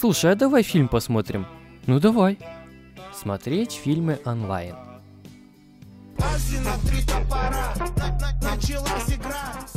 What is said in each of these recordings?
Слушай, а давай фильм посмотрим. Ну давай. Смотреть фильмы онлайн.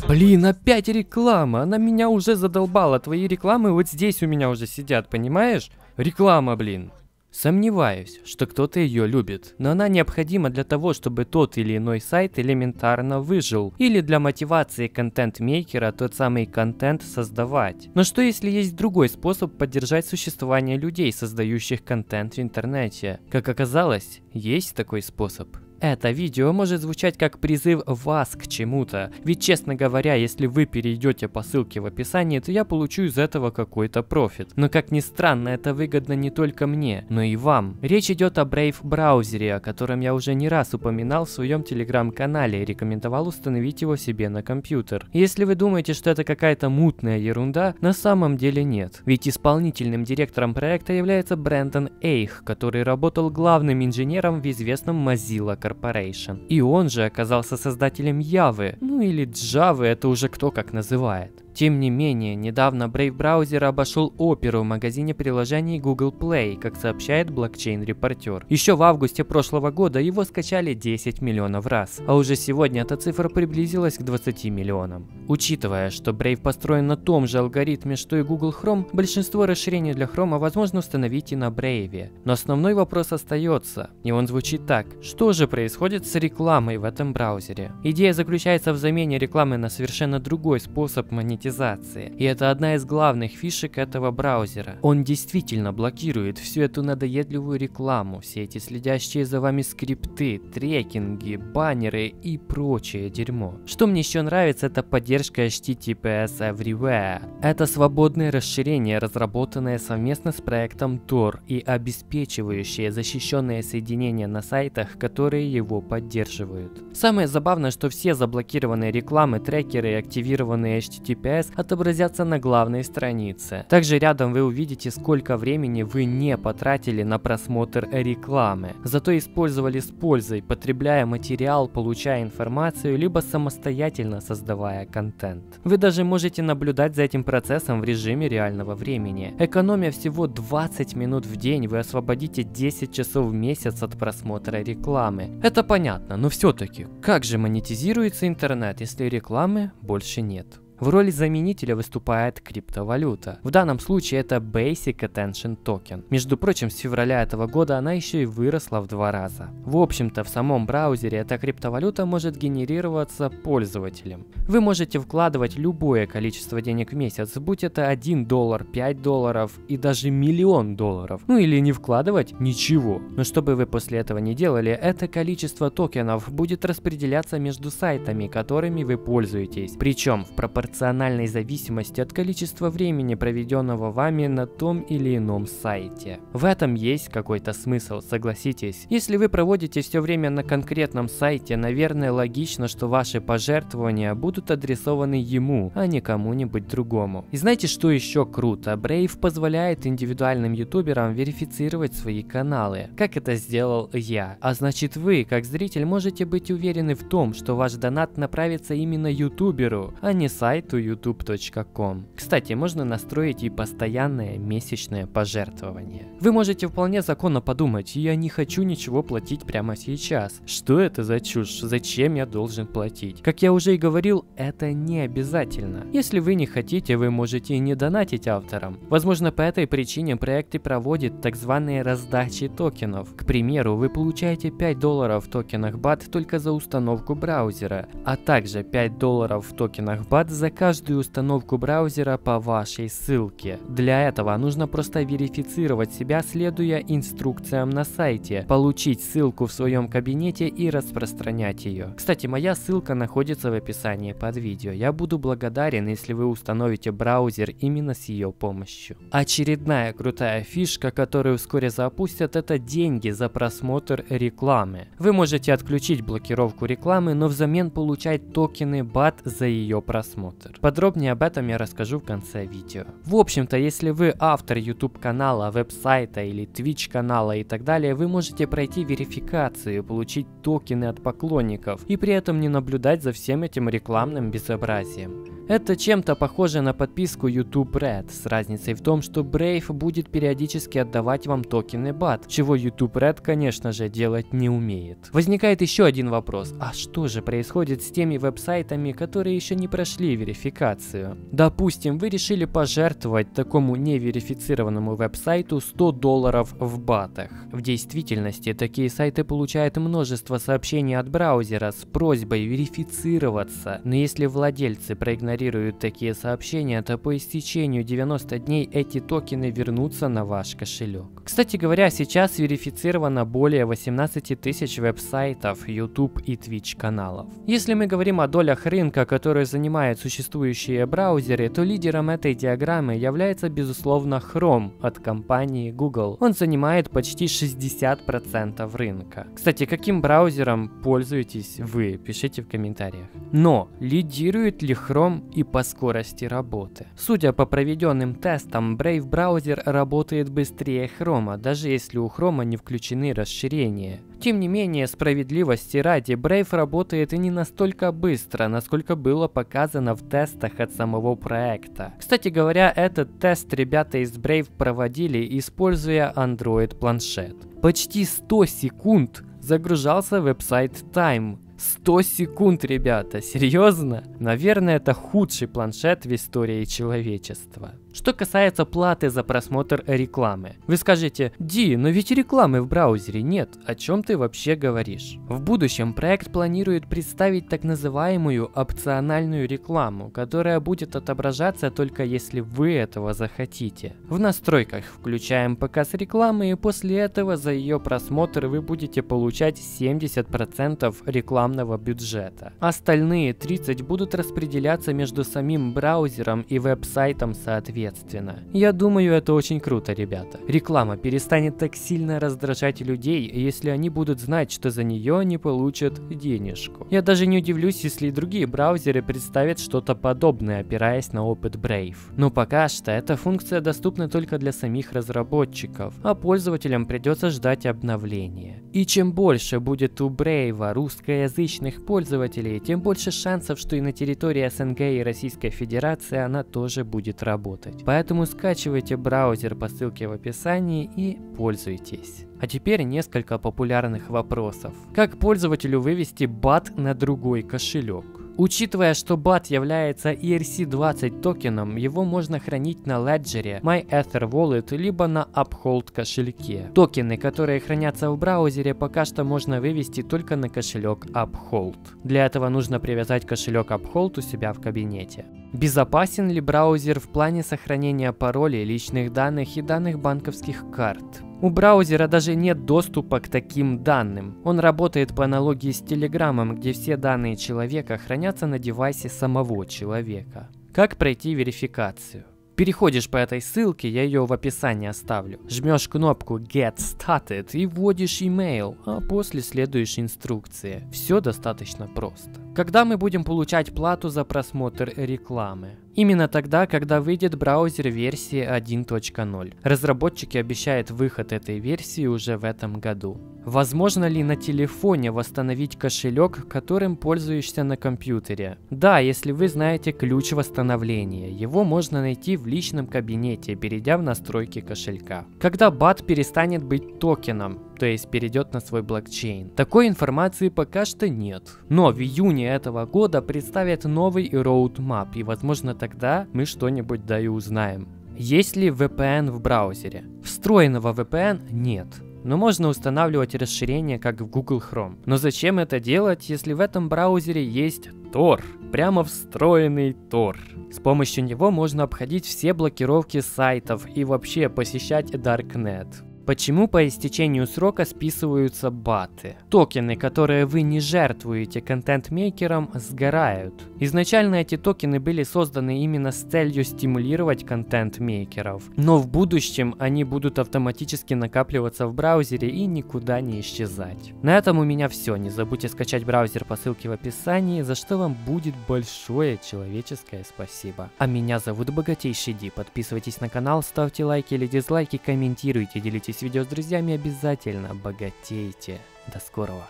Блин, опять реклама. Она меня уже задолбала. Твои рекламы вот здесь у меня уже сидят, понимаешь? Реклама, блин. Сомневаюсь, что кто-то ее любит, но она необходима для того, чтобы тот или иной сайт элементарно выжил, или для мотивации контент-мейкера тот самый контент создавать. Но что если есть другой способ поддержать существование людей, создающих контент в интернете? Как оказалось, есть такой способ. Это видео может звучать как призыв вас к чему-то, ведь честно говоря, если вы перейдете по ссылке в описании, то я получу из этого какой-то профит. Но как ни странно, это выгодно не только мне, но и вам. Речь идет о Brave браузере, о котором я уже не раз упоминал в своем телеграм-канале и рекомендовал установить его себе на компьютер. Если вы думаете, что это какая-то мутная ерунда, на самом деле нет. Ведь исполнительным директором проекта является Брэндон Эйх, который работал главным инженером в известном Mozilla Corporation Corporation. И он же оказался создателем Явы, ну или Java, это уже кто как называет. Тем не менее, недавно Brave браузер обошел Opera в магазине приложений Google Play, как сообщает блокчейн-репортер. Еще в августе прошлого года его скачали 10 миллионов раз, а уже сегодня эта цифра приблизилась к 20 миллионам. Учитывая, что Brave построен на том же алгоритме, что и Google Chrome, большинство расширений для Chrome возможно установить и на Brave. Но основной вопрос остается, и он звучит так. Что же происходит с рекламой в этом браузере? Идея заключается в замене рекламы на совершенно другой способ монетизации монетизации. И это одна из главных фишек этого браузера. Он действительно блокирует всю эту надоедливую рекламу, все эти следящие за вами скрипты, трекинги, баннеры и прочее дерьмо. Что мне еще нравится, это поддержка HTTPS Everywhere. Это свободное расширение, разработанное совместно с проектом Tor и обеспечивающее защищенное соединение на сайтах, которые его поддерживают. Самое забавное, что все заблокированные рекламы, трекеры и активированные HTTPS ОБС отобразятся на главной странице. Также рядом вы увидите, сколько времени вы не потратили на просмотр рекламы. Зато использовали с пользой, потребляя материал, получая информацию, либо самостоятельно создавая контент. Вы даже можете наблюдать за этим процессом в режиме реального времени. Экономия всего 20 минут в день, вы освободите 10 часов в месяц от просмотра рекламы. Это понятно, но все-таки, как же монетизируется интернет, если рекламы больше нет? В роли заменителя выступает криптовалюта. В данном случае это Basic Attention Token. Между прочим, с февраля этого года она еще и выросла в два раза. В общем-то, в самом браузере эта криптовалюта может генерироваться пользователем. Вы можете вкладывать любое количество денег в месяц, будь это 1 доллар, 5 долларов и даже миллион долларов. Ну или не вкладывать ничего. Но что бы вы после этого не делали, это количество токенов будет распределяться между сайтами, которыми вы пользуетесь. Причем в пропорции пропорциональной зависимости от количества времени, проведенного вами на том или ином сайте. В этом есть какой-то смысл, согласитесь. Если вы проводите все время на конкретном сайте, наверное логично, что ваши пожертвования будут адресованы ему, а не кому-нибудь другому. И знаете, что еще круто? Brave позволяет индивидуальным ютуберам верифицировать свои каналы, как это сделал я. А значит вы, как зритель, можете быть уверены в том, что ваш донат направится именно ютуберу, а не сайту сайту youtube.com. Кстати, можно настроить и постоянное месячное пожертвование. Вы можете вполне законно подумать, я не хочу ничего платить прямо сейчас. Что это за чушь? Зачем я должен платить? Как я уже и говорил, это не обязательно. Если вы не хотите, вы можете и не донатить авторам. Возможно, по этой причине проект и проводит так званые раздачи токенов. К примеру, вы получаете 5 долларов в токенах BAT только за установку браузера, а также 5 долларов в токенах BAT за за каждую установку браузера по вашей ссылке. Для этого нужно просто верифицировать себя, следуя инструкциям на сайте, получить ссылку в своем кабинете и распространять ее. Кстати, моя ссылка находится в описании под видео. Я буду благодарен, если вы установите браузер именно с ее помощью. Очередная крутая фишка, которую вскоре запустят, это деньги за просмотр рекламы. Вы можете отключить блокировку рекламы, но взамен получать токены BAT за ее просмотр просмотр. Подробнее об этом я расскажу в конце видео. В общем-то, если вы автор YouTube канала, веб-сайта или Twitch канала и так далее, вы можете пройти верификацию, получить токены от поклонников и при этом не наблюдать за всем этим рекламным безобразием. Это чем-то похоже на подписку YouTube Red, с разницей в том, что Brave будет периодически отдавать вам токены BAT, чего YouTube Red, конечно же, делать не умеет. Возникает еще один вопрос, а что же происходит с теми веб-сайтами, которые еще не прошли верификацию? Допустим, вы решили пожертвовать такому неверифицированному веб-сайту 100 долларов в батах. В действительности такие сайты получают множество сообщений от браузера с просьбой верифицироваться, но если владельцы проигнорируют такие сообщения, то по истечению 90 дней эти токены вернутся на ваш кошелек. Кстати говоря, сейчас верифицировано более 18 тысяч веб-сайтов, YouTube и Twitch каналов. Если мы говорим о долях рынка, которые занимают существующие браузеры, то лидером этой диаграммы является безусловно Chrome от компании Google. Он занимает почти 60% рынка. Кстати, каким браузером пользуетесь вы? Пишите в комментариях. Но лидирует ли Chrome и по скорости работы? Судя по проведенным тестам, Brave браузер работает быстрее Chrome, даже если у Chrome не включены расширения. Тем не менее, справедливости ради, Brave работает и не настолько быстро, насколько было показано в тестах от самого проекта. Кстати говоря, этот тест ребята из Brave проводили, используя Android планшет. Почти 100 секунд загружался веб-сайт Time, 100 секунд, ребята, серьезно? Наверное, это худший планшет в истории человечества. Что касается платы за просмотр рекламы. Вы скажете, Ди, но ведь рекламы в браузере нет, о чем ты вообще говоришь? В будущем проект планирует представить так называемую опциональную рекламу, которая будет отображаться только если вы этого захотите. В настройках включаем показ рекламы и после этого за ее просмотр вы будете получать 70% рекламного бюджета. Остальные 30 будут распределяться между самим браузером и веб-сайтом соответственно соответственно. Я думаю, это очень круто, ребята. Реклама перестанет так сильно раздражать людей, если они будут знать, что за нее они получат денежку. Я даже не удивлюсь, если и другие браузеры представят что-то подобное, опираясь на опыт Brave. Но пока что эта функция доступна только для самих разработчиков, а пользователям придется ждать обновления. И чем больше будет у Brave русскоязычных пользователей, тем больше шансов, что и на территории СНГ и Российской Федерации она тоже будет работать работать. Поэтому скачивайте браузер по ссылке в описании и пользуйтесь. А теперь несколько популярных вопросов. Как пользователю вывести бат на другой кошелек? Учитывая, что BAT является ERC20 токеном, его можно хранить на Ledger, MyEtherWallet, либо на Uphold кошельке. Токены, которые хранятся в браузере, пока что можно вывести только на кошелек Uphold. Для этого нужно привязать кошелек Uphold у себя в кабинете. Безопасен ли браузер в плане сохранения паролей, личных данных и данных банковских карт? У браузера даже нет доступа к таким данным. Он работает по аналогии с Телеграмом, где все данные человека хранятся на девайсе самого человека. Как пройти верификацию? Переходишь по этой ссылке, я ее в описании оставлю. Жмешь кнопку Get Started и вводишь email, а после следуешь инструкции. Все достаточно просто. Когда мы будем получать плату за просмотр рекламы? Именно тогда, когда выйдет браузер версии 1.0. Разработчики обещают выход этой версии уже в этом году. Возможно ли на телефоне восстановить кошелек, которым пользуешься на компьютере? Да, если вы знаете ключ восстановления. Его можно найти в личном кабинете, перейдя в настройки кошелька. Когда BAT перестанет быть токеном, есть перейдет на свой блокчейн. Такой информации пока что нет. Но в июне этого года представят новый roadmap, и возможно тогда мы что-нибудь да и узнаем. Есть ли VPN в браузере? Встроенного VPN нет. Но можно устанавливать расширение, как в Google Chrome. Но зачем это делать, если в этом браузере есть Tor? Прямо встроенный Tor. С помощью него можно обходить все блокировки сайтов и вообще посещать Darknet. Почему по истечению срока списываются баты? Токены, которые вы не жертвуете контент-мейкерам, сгорают. Изначально эти токены были созданы именно с целью стимулировать контент-мейкеров, но в будущем они будут автоматически накапливаться в браузере и никуда не исчезать. На этом у меня все. Не забудьте скачать браузер по ссылке в описании, за что вам будет большое человеческое спасибо. А меня зовут Богатейший Ди. Подписывайтесь на канал, ставьте лайки или дизлайки, комментируйте, делитесь видео с друзьями, обязательно богатейте. До скорого.